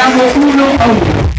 大哥今天中午